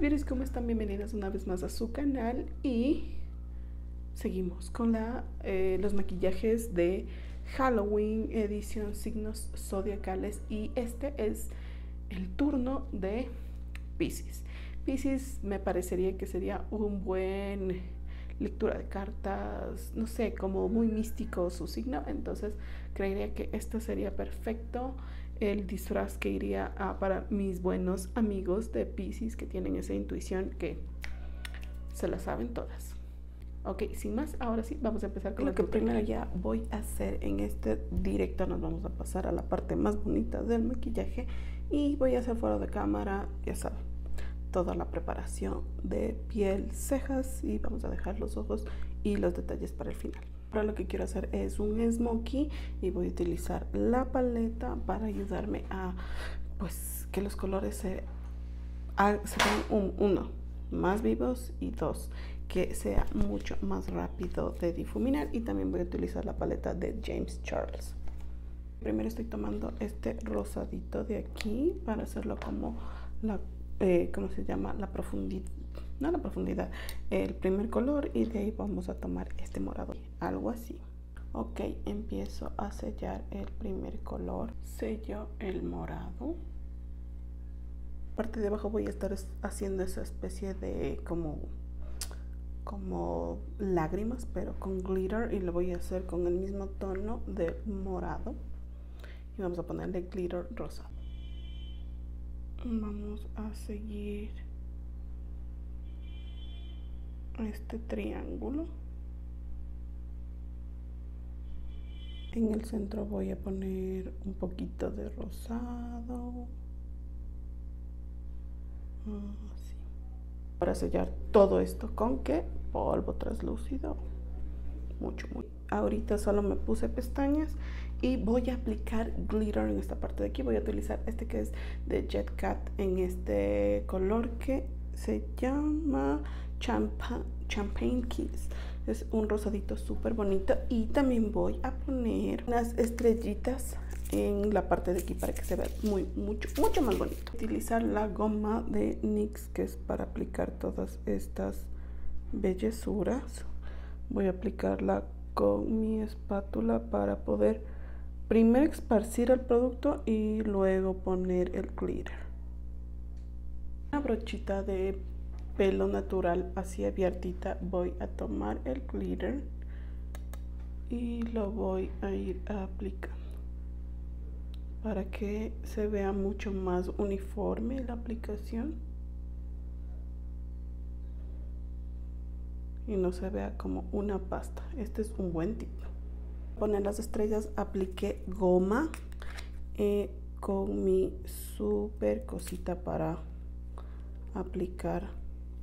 Virus, ¿cómo están? Bienvenidas una vez más a su canal y seguimos con la, eh, los maquillajes de Halloween edición signos zodiacales y este es el turno de Pisces. Pisces me parecería que sería un buen lectura de cartas, no sé, como muy místico su signo, entonces creería que esto sería perfecto el disfraz que iría a, para mis buenos amigos de Pisces que tienen esa intuición que se la saben todas. Ok, sin más, ahora sí, vamos a empezar con lo que primero ya voy a hacer en este directo. Nos vamos a pasar a la parte más bonita del maquillaje y voy a hacer fuera de cámara, ya saben, toda la preparación de piel, cejas y vamos a dejar los ojos y los detalles para el final. Ahora lo que quiero hacer es un smokey y voy a utilizar la paleta para ayudarme a pues que los colores se, un, uno más vivos y dos que sea mucho más rápido de difuminar y también voy a utilizar la paleta de James Charles primero estoy tomando este rosadito de aquí para hacerlo como la eh, ¿cómo se llama? la profundidad no la profundidad, el primer color y de ahí vamos a tomar este morado, algo así. Ok, empiezo a sellar el primer color, sello el morado. Parte de abajo voy a estar haciendo esa especie de como como lágrimas pero con glitter y lo voy a hacer con el mismo tono de morado. Y vamos a ponerle glitter rosa vamos a seguir este triángulo. En el centro voy a poner un poquito de rosado. Así. Para sellar todo esto con que polvo translúcido mucho muy ahorita solo me puse pestañas y voy a aplicar glitter en esta parte de aquí. Voy a utilizar este que es de Jet Cat en este color que se llama Champagne Kiss. Es un rosadito súper bonito. Y también voy a poner unas estrellitas en la parte de aquí para que se vea muy, mucho, mucho más bonito. Utilizar la goma de NYX que es para aplicar todas estas bellezuras. Voy a aplicarla con mi espátula para poder primero esparcir el producto y luego poner el glitter. Brochita de pelo natural así abiertita voy a tomar el glitter y lo voy a ir aplicando para que se vea mucho más uniforme la aplicación y no se vea como una pasta. Este es un buen tip. Poner las estrellas apliqué goma eh, con mi super cosita para aplicar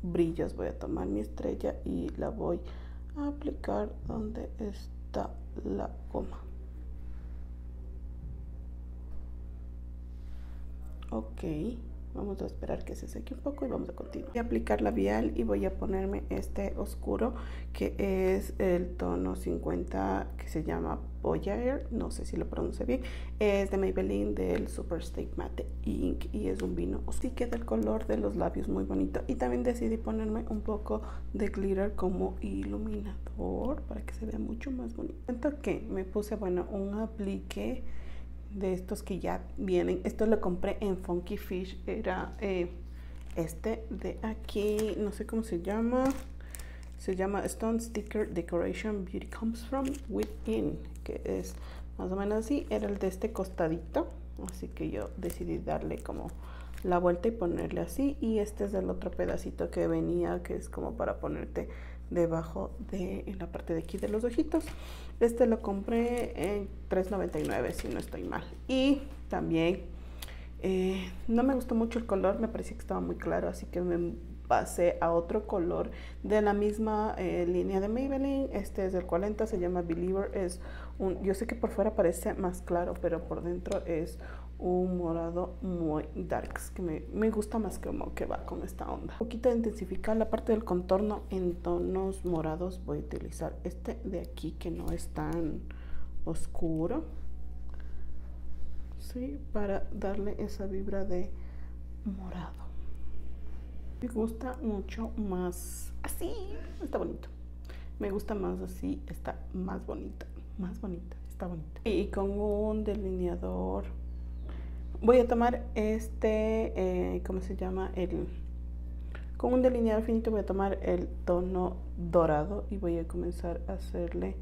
brillos voy a tomar mi estrella y la voy a aplicar donde está la goma. Ok Vamos a esperar que se seque un poco y vamos a continuar. Voy a aplicar labial y voy a ponerme este oscuro que es el tono 50 que se llama Voyager, no sé si lo pronuncio bien. Es de Maybelline del Super Stay Matte Ink y es un vino. Sí queda el color de los labios muy bonito. Y también decidí ponerme un poco de glitter como iluminador para que se vea mucho más bonito. Siento que me puse, bueno, un aplique de estos que ya vienen. Esto lo compré en Funky Fish. Era eh, este de aquí, no sé cómo se llama. Se llama Stone Sticker Decoration Beauty Comes From Within. Que es más o menos así. Era el de este costadito. Así que yo decidí darle como la vuelta y ponerle así. Y este es el otro pedacito que venía. Que es como para ponerte debajo de en la parte de aquí de los ojitos. Este lo compré en $3.99 si no estoy mal. Y también eh, no me gustó mucho el color me parecía que estaba muy claro así que me pasé a otro color de la misma eh, línea de Maybelline. Este es el 40 se llama Believer es un yo sé que por fuera parece más claro pero por dentro es un morado muy darks que me, gusta más como que va con esta onda un poquito de intensificar la parte del contorno en tonos morados voy a utilizar este de aquí que no es tan oscuro sí para darle esa vibra de morado Me gusta mucho más así, está bonito. Me gusta más así, está más bonita, más bonita, está bonita. Y con un delineador, voy a tomar este, eh, ¿cómo se llama? El, con un delineador finito voy a tomar el tono dorado y voy a comenzar a hacerle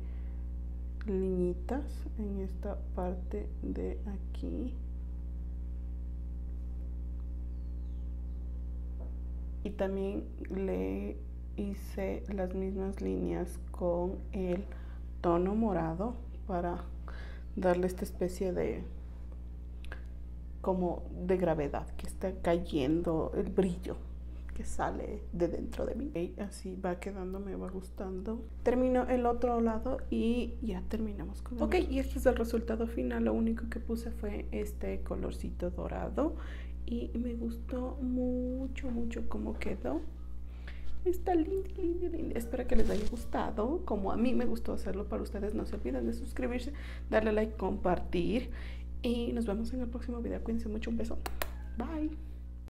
liñitas en esta parte de aquí. y también le hice las mismas líneas con el tono morado para darle esta especie de como de gravedad que está cayendo el brillo que sale de dentro de mí así va quedando me va gustando termino el otro lado y ya terminamos con ok y este es el resultado final lo único que puse fue este colorcito dorado y me gustó mucho, mucho cómo quedó. Está lindo, lindo, lindo. Espero que les haya gustado. Como a mí me gustó hacerlo para ustedes, no se olviden de suscribirse, darle like, compartir. Y nos vemos en el próximo video. Cuídense mucho. Un beso. Bye.